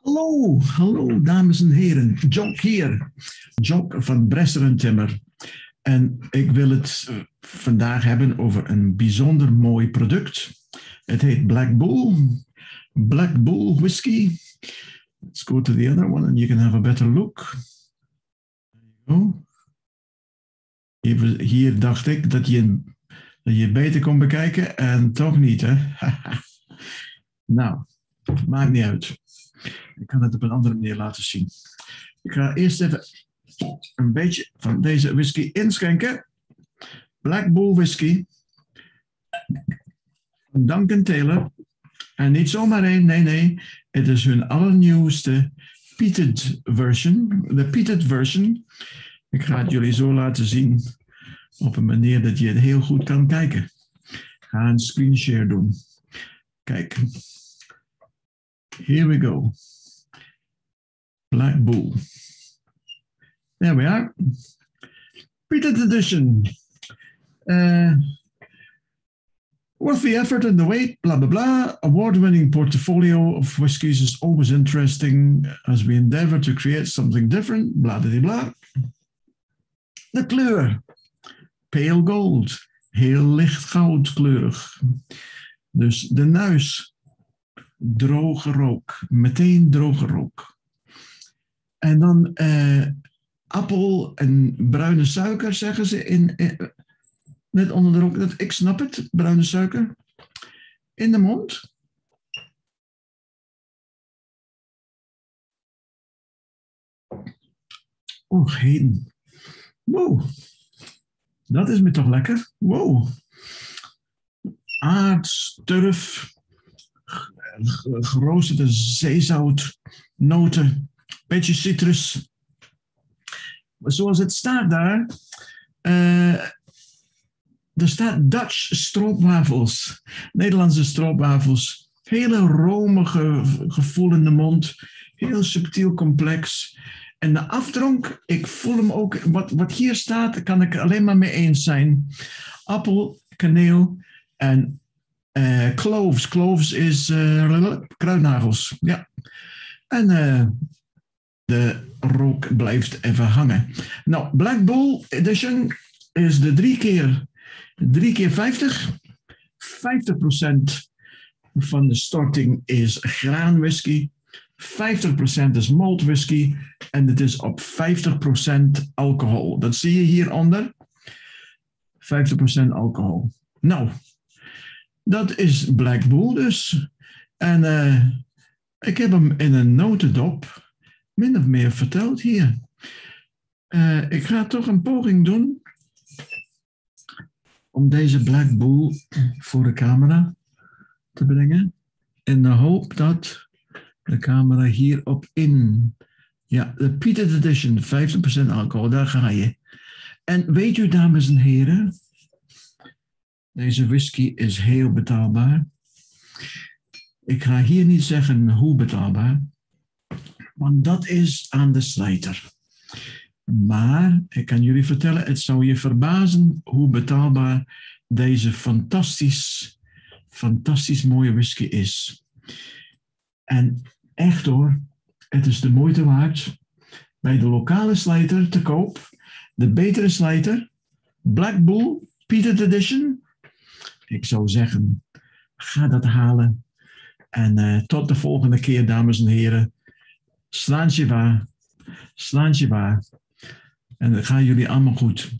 Hallo, hallo dames en heren. Jock hier. Jock van Bresser en Timmer. En ik wil het vandaag hebben over een bijzonder mooi product. Het heet Black Bull. Black Bull Whiskey. Let's go to the other one and you can have a better look. Even, hier dacht ik dat je, dat je beter kon bekijken en toch niet, hè? nou, maakt niet uit. Ik kan het op een andere manier laten zien. Ik ga eerst even een beetje van deze whisky inschenken. Black Bull Whisky. Duncan Taylor. En niet zomaar één, nee, nee. Het is hun allernieuwste peated version. De peated version. Ik ga het jullie zo laten zien. Op een manier dat je het heel goed kan kijken. Ik ga een screenshare doen. Kijk. Here we go. Black Bull. There we are. Peated edition. Uh, worth the effort and the wait, blah, blah, blah. Award winning portfolio of whiskies is always interesting as we endeavor to create something different, blah, blah, blah. De kleur. Pale gold. Heel licht goudkleurig. Dus de nuis. Droge rook. Meteen droge rook. En dan eh, appel en bruine suiker, zeggen ze in, in, net onder de rok. Dat, ik snap het, bruine suiker. In de mond. Oh, heden. Wow. Dat is me toch lekker. Wow. Aard, turf, geroosterde zeezout, noten, beetje citrus. Zoals het staat daar. Uh, er staat Dutch stroopwafels. Nederlandse stroopwafels. Hele romige gevoel in de mond. Heel subtiel complex. En de afdronk, ik voel hem ook. Wat, wat hier staat, kan ik alleen maar mee eens zijn. Appel, kaneel en uh, cloves. Cloves is uh, kruidnagels. Ja. En uh, de rook blijft even hangen. Nou, Black Bull Edition is de drie keer, drie keer 50. 50% van de storting is graanwhisky. 50% is malt whisky. En het is op 50% alcohol. Dat zie je hieronder. 50% alcohol. Nou, dat is Black Bull dus. En uh, ik heb hem in een notendop min of meer verteld hier. Uh, ik ga toch een poging doen om deze Black Bull voor de camera te brengen. In de hoop dat de camera hierop in. Ja, de Peter Edition, 50% alcohol, daar ga je. En weet u, dames en heren, deze whisky is heel betaalbaar. Ik ga hier niet zeggen hoe betaalbaar, want dat is aan de slijter. Maar ik kan jullie vertellen, het zou je verbazen hoe betaalbaar deze fantastisch, fantastisch mooie whisky is. En echt hoor, het is de moeite waard bij de lokale slijter te koop. De betere slijter, Black Bull Peter Edition. Ik zou zeggen, ga dat halen. En uh, tot de volgende keer, dames en heren. Slaan je waar. Slaan je waar. En dan gaan jullie allemaal goed.